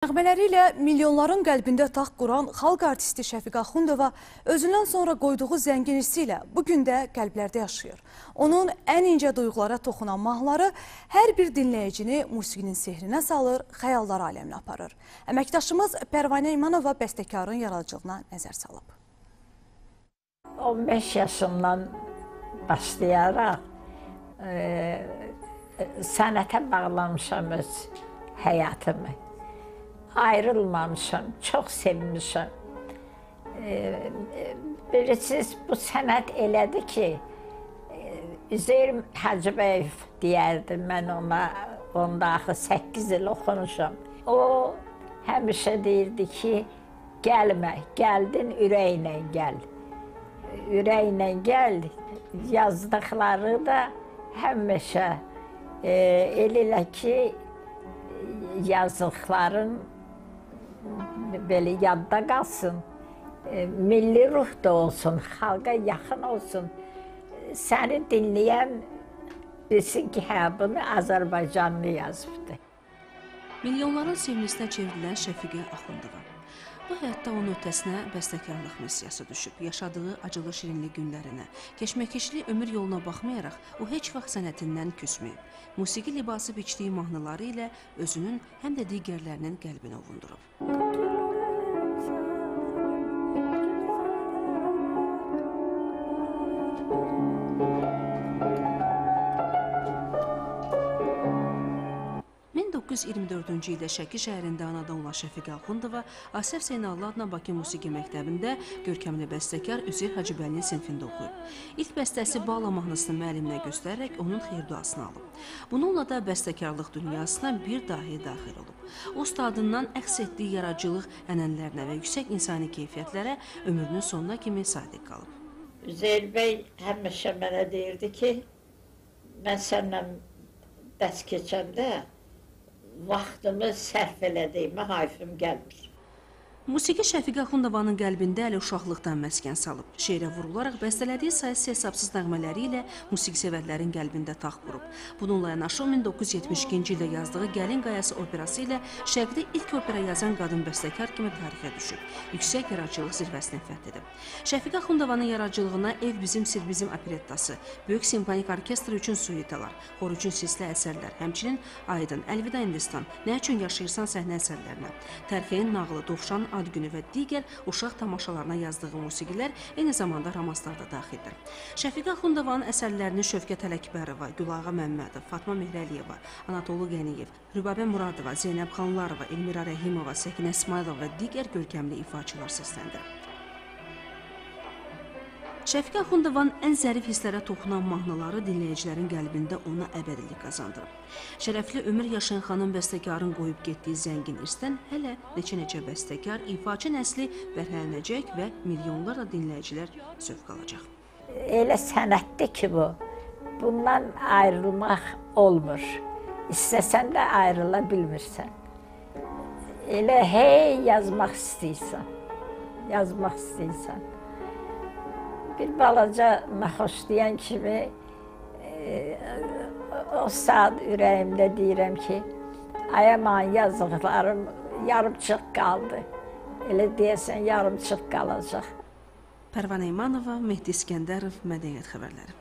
Nəğmələri ilə milyonların qəlbində taxt quran xalq artisti Şəfiq Axundova özündən sonra qoyduğu zəngin hissi ilə bu gün də qəlblərdə yaşayır. Onun ən incə duyğulara toxunan mahnıları hər bir dinləyicini musiqinin sehrinə salır, xəyallar aləminə aparır. Əməkdaşımız Pərvanə İmanova bəstəkarın yaradıcılığına nəzər salıb. 15 yaşımdan başlayaraq e, sənətə bağlamışam öz həyatımı ayrılmamışam, çox sevmişəm. Bilirsiniz, bu sənət elədi ki, Üzeyir Hacıbəyev deyərdi, mən ona, onda axı 8 il oxumuşam. O həmişə deyirdi ki, gəlmə, gəldin ürəklə gəl. Ürəklə gəl, yazdıqları da həmişə e, elə ki, yazdıqların belə yadda qalsın. E, milli ruh da olsun, xalqa yaxın olsun. Səni dinləyən bilsin ki, hə, bunu Azərbaycanlı yazıbdır. Milyonların sevgilisinə çevrilən Şəfiqə Axundova. Bu həyatda onun ötəsinə bəstəkarlıq missiyası düşüb. Yaşadığı acılı şirinli günlərinə, keşməkeşli ömür yoluna baxmayaraq, o heç vaxt sənətindən küsməyib. Musiqi libası biçdiyi mahnıları ilə özünün həm də digərlərinin qəlbini ovundurub. 1924-cü ildə Şəki şəhərində anadan olan Şəfiqə Axundova Asəf Zeynallı adına Bakı Musiqi Məktəbində görkəmli bəstəkar Üzeyir Hacıbəlinin sinfində oxuyub. İlk bəstəsi Bala mahnısını müəlliminə göstərərək onun xeyir-duasını alıb. Bununla da bəstəkarlıq dünyasına bir dahi daxil olub. Ustadından əks etdiyi yaradıcılıq ənənələrinə və yüksək insani keyfiyyətlərə ömrünün sonuna kimi sadiq qalıb. Üzeyir bəy həmişə mənə deyirdi ki, mən səninlə dərs keçəndə vaxtımı sərf elədiyimə hayfım gəlmir. Musiqi Şəfiqə Axundovanın qəlbində əli uşaqlıqdan məskən salıb. Şeirə vurularaq bəstələdiyi sayısız hesabsız nəğmələri ilə musiqisevərlərin qəlbində taxt qurub. Bununla yanaşı 1972-ci ildə yazdığı Gəlin Qayası operası ilə Şərqdə ilk opera yazan qadın bəstəkar kimi tarixə düşüb. Yüksək yaradıcılıq zirvəsini fəth edib. Şəfiqə Axundovanın yaradıcılığına Ev bizim sir bizim operettası, Böyük simfonik orkestr üçün suitalar, xor üçün sisli əsərlər, həmçinin Aydın, Əlvida Hindistan, Nə üçün yaşayırsan səhnə əsərlərinə, Tərxəyin nağılı, Dovşan ad günü və digər uşaq tamaşalarına yazdığı musiqilər eyni zamanda romanslarda daxildir. Şəfiqə Axundovanın əsərlərini Şövkət Ələkbərova, Gülağa Məmmədov, Fatma Mehrəliyeva, Anatolu Qəniyev, Rübabə Muradova, Zeynəb Xanlarova, Elmira Rəhimova, Səkinə İsmailova və digər görkəmli ifaçılar səsləndirir. Şəfiqə Axundovanın ən zərif hisslərə toxunan mahnıları dinləyicilərin qəlbində ona əbədilik qazandırıb. Şərəfli ömür yaşayan xanım bəstəkarın qoyub getdiyi zəngin irsdən hələ neçə-neçə bəstəkar, ifaçı nəsli bərhələnəcək və milyonlarla dinləyicilər zövq alacaq. Elə sənətdir ki bu, bundan ayrılmaq olmur. İstəsən də ayrıla bilmirsən. Elə hey yazmaq istəyirsən, yazmaq istəyirsən bir balaca naxoş deyən kimi e, o saat ürəyimdə deyirəm ki, ayaman yazıqlarım yarımçıq qaldı. Elə deyəsən yarımçıq qalacaq. Pərvanə İmanova, Mehdi İskəndərov, Mədəniyyət xəbərləri.